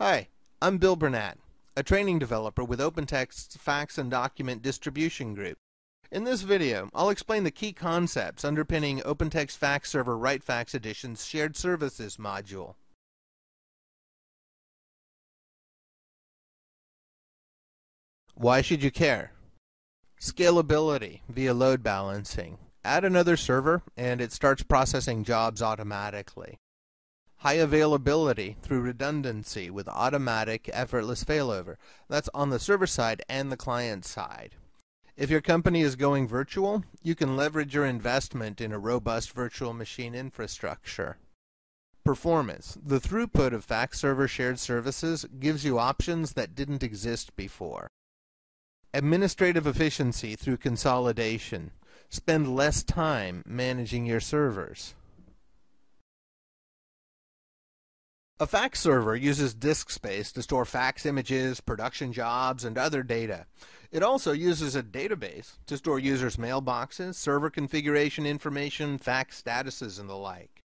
Hi, I'm Bill Burnett, a training developer with OpenText's Fax and Document Distribution Group. In this video, I'll explain the key concepts underpinning OpenText Fax Server RightFax Edition's Shared Services module. Why should you care? Scalability via load balancing. Add another server and it starts processing jobs automatically. High availability through redundancy with automatic, effortless failover. That's on the server side and the client side. If your company is going virtual, you can leverage your investment in a robust virtual machine infrastructure. Performance. The throughput of fax server shared services gives you options that didn't exist before. Administrative efficiency through consolidation. Spend less time managing your servers. A fax server uses disk space to store fax images, production jobs, and other data. It also uses a database to store users' mailboxes, server configuration information, fax statuses, and the like.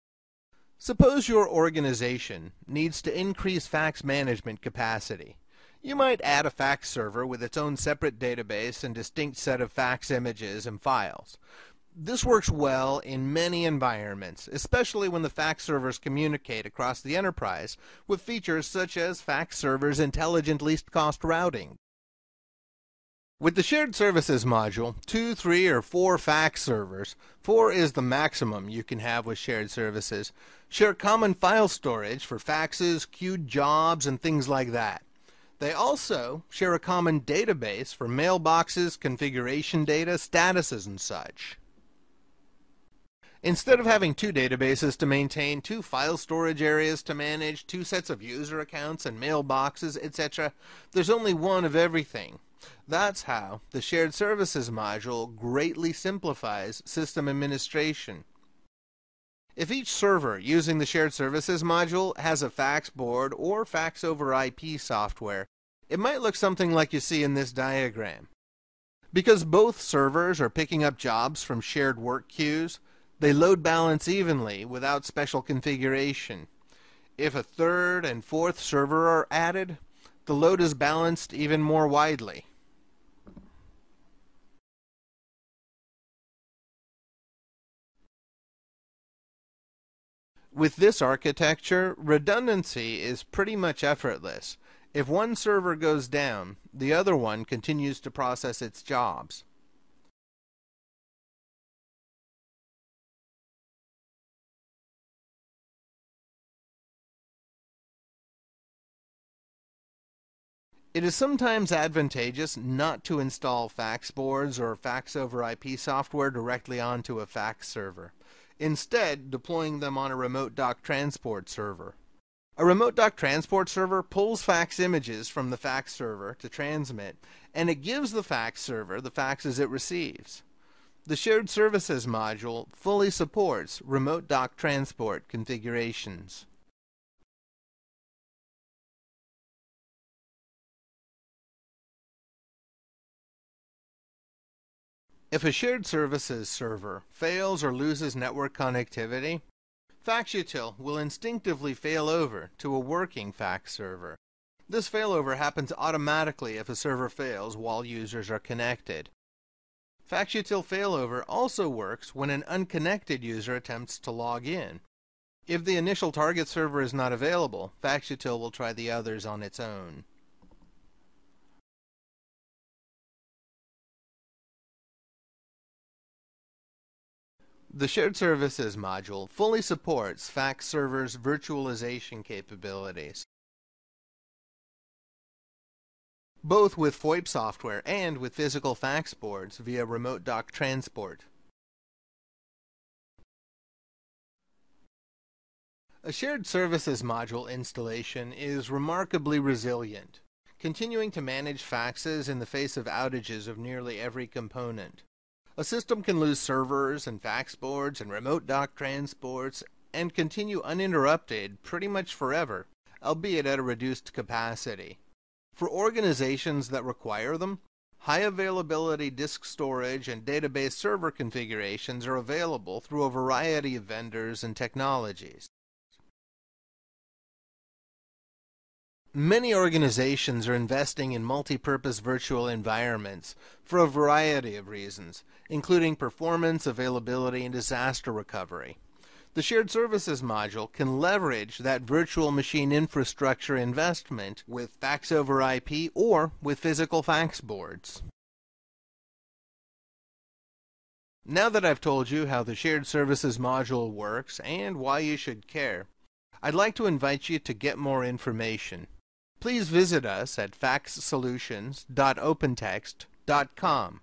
Suppose your organization needs to increase fax management capacity. You might add a fax server with its own separate database and distinct set of fax images and files. This works well in many environments, especially when the fax servers communicate across the enterprise with features such as fax servers' intelligent least cost routing. With the Shared Services module, two, three, or four fax servers, four is the maximum you can have with shared services, share common file storage for faxes, queued jobs, and things like that. They also share a common database for mailboxes, configuration data, statuses, and such. Instead of having two databases to maintain, two file storage areas to manage, two sets of user accounts and mailboxes, etc., there's only one of everything. That's how the Shared Services module greatly simplifies system administration. If each server using the Shared Services module has a fax board or fax over IP software, it might look something like you see in this diagram. Because both servers are picking up jobs from shared work queues, they load balance evenly without special configuration. If a third and fourth server are added, the load is balanced even more widely. With this architecture, redundancy is pretty much effortless. If one server goes down, the other one continues to process its jobs. It is sometimes advantageous not to install fax boards or fax over IP software directly onto a fax server. Instead, deploying them on a remote DocTransport server. A remote DocTransport server pulls fax images from the fax server to transmit, and it gives the fax server the faxes it receives. The Shared Services module fully supports remote DocTransport configurations. If a shared services server fails or loses network connectivity, FaxUtil will instinctively fail over to a working fax server. This failover happens automatically if a server fails while users are connected. FaxUtil failover also works when an unconnected user attempts to log in. If the initial target server is not available, FaxUtil will try the others on its own. The Shared Services module fully supports fax server's virtualization capabilities. both with FOIP software and with physical fax boards via remote DocTransport. A shared services module installation is remarkably resilient, continuing to manage faxes in the face of outages of nearly every component. A system can lose servers and fax boards and remote DocTransports and continue uninterrupted pretty much forever, albeit at a reduced capacity. For organizations that require them, high availability disk storage and database server configurations are available through a variety of vendors and technologies. Many organizations are investing in multi-purpose virtual environments for a variety of reasons, including performance, availability, and disaster recovery. The shared services module can leverage that virtual machine infrastructure investment with fax over IP or with physical fax boards. Now that I've told you how the shared services module works and why you should care, I'd like to invite you to get more information. Please visit us at faxsolutions.opentext.com.